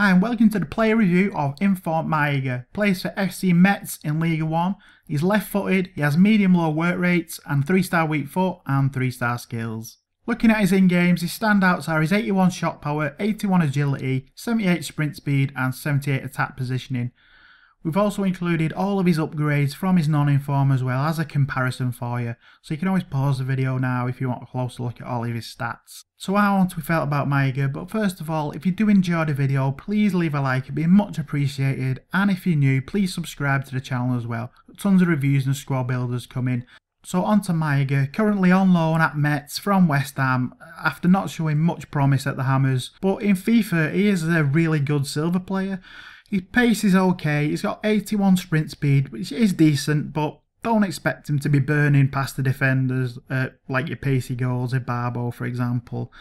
Hi and welcome to the player review of Inform Maiga. Plays for FC Metz in Ligue 1. He's left footed, he has medium low work rates and 3 star weak foot and 3 star skills. Looking at his in-games, his standouts are his 81 shot power, 81 agility, 78 sprint speed and 78 attack positioning. We've also included all of his upgrades from his non-inform as well as a comparison for you, so you can always pause the video now if you want a closer look at all of his stats. So how once we felt about Maiga, but first of all, if you do enjoy the video, please leave a like, it'd be much appreciated, and if you're new, please subscribe to the channel as well. Tons of reviews and squad builders coming. So on to Maiga, currently on loan at Metz from West Ham, after not showing much promise at the Hammers, but in FIFA he is a really good silver player. His pace is okay, he's got 81 sprint speed, which is decent, but don't expect him to be burning past the defenders uh, like your pacey goals, Barbo for example.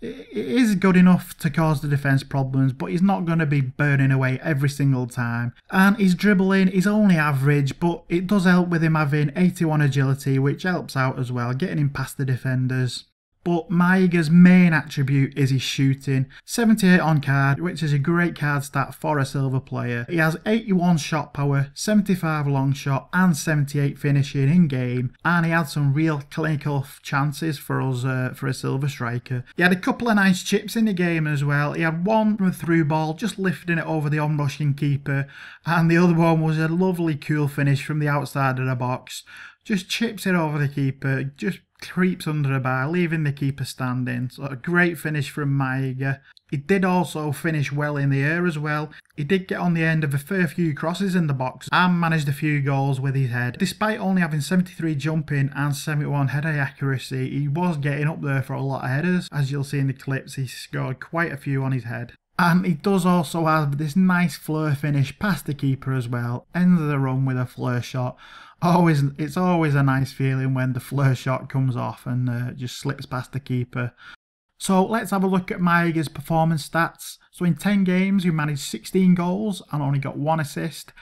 It is good enough to cause the defence problems, but he's not going to be burning away every single time. And his dribbling is only average, but it does help with him having 81 agility, which helps out as well, getting him past the defenders. But Maiga's main attribute is his shooting. 78 on card, which is a great card stat for a silver player. He has 81 shot power, 75 long shot, and 78 finishing in game. And he had some real clinical chances for us uh, for a silver striker. He had a couple of nice chips in the game as well. He had one from a through ball, just lifting it over the onrushing keeper, and the other one was a lovely cool finish from the outside of the box. Just chips it over the keeper, just creeps under a bar, leaving the keeper standing. So a great finish from Maiga. He did also finish well in the air as well. He did get on the end of a fair few crosses in the box and managed a few goals with his head. Despite only having 73 jumping and 71 header accuracy, he was getting up there for a lot of headers. As you'll see in the clips, he scored quite a few on his head. And he does also have this nice flare finish past the keeper as well. Ends the run with a flare shot. Always, it's always a nice feeling when the flare shot comes off and uh, just slips past the keeper. So let's have a look at Maiga's performance stats. So in 10 games, he managed 16 goals and only got one assist.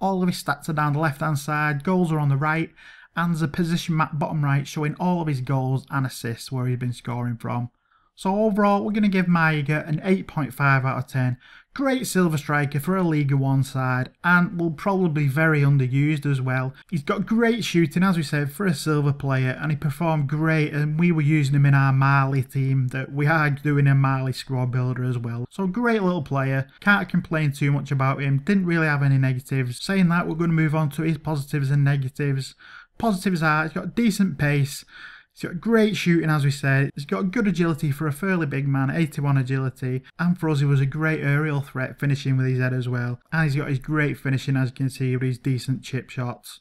All of his stats are down the left hand side, goals are on the right, and there's a position map bottom right showing all of his goals and assists where he's been scoring from. So overall, we're going to give Maiga an 8.5 out of 10. Great silver striker for a Ligue 1 side and will probably be very underused as well. He's got great shooting as we said for a silver player and he performed great and we were using him in our Mali team that we are doing a Mali squad builder as well. So great little player, can't complain too much about him, didn't really have any negatives. Saying that we're going to move on to his positives and negatives. Positives are he's got decent pace, He's got great shooting, as we said. He's got good agility for a fairly big man, 81 agility. And for us, he was a great aerial threat, finishing with his head as well. And he's got his great finishing, as you can see, with his decent chip shots.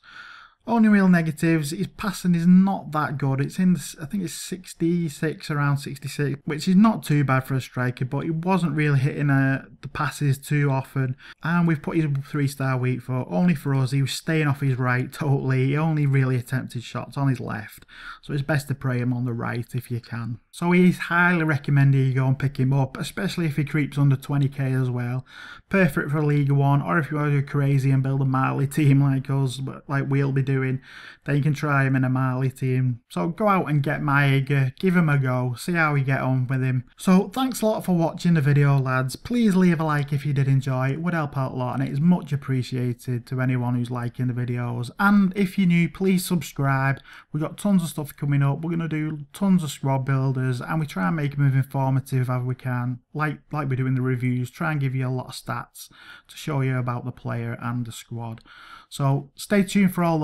Only real negatives, his passing is not that good. It's in, I think it's 66, around 66, which is not too bad for a striker, but he wasn't really hitting uh, the passes too often. And we've put his three star weak for, only for us, he was staying off his right totally. He only really attempted shots on his left. So it's best to pray him on the right if you can. So he's highly recommended you go and pick him up, especially if he creeps under 20k as well. Perfect for League One, or if you want to go crazy and build a Mali team like us, like we'll be doing doing, then you can try him in a Mali team. So go out and get Maiga, give him a go, see how we get on with him. So thanks a lot for watching the video lads. Please leave a like if you did enjoy, it would help out a lot and it is much appreciated to anyone who's liking the videos. And if you're new, please subscribe. We've got tons of stuff coming up. We're going to do tons of squad builders and we try and make them as informative as we can. Like, like we do in the reviews, try and give you a lot of stats to show you about the player and the squad. So stay tuned for all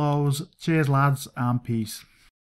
Cheers, lads, and peace.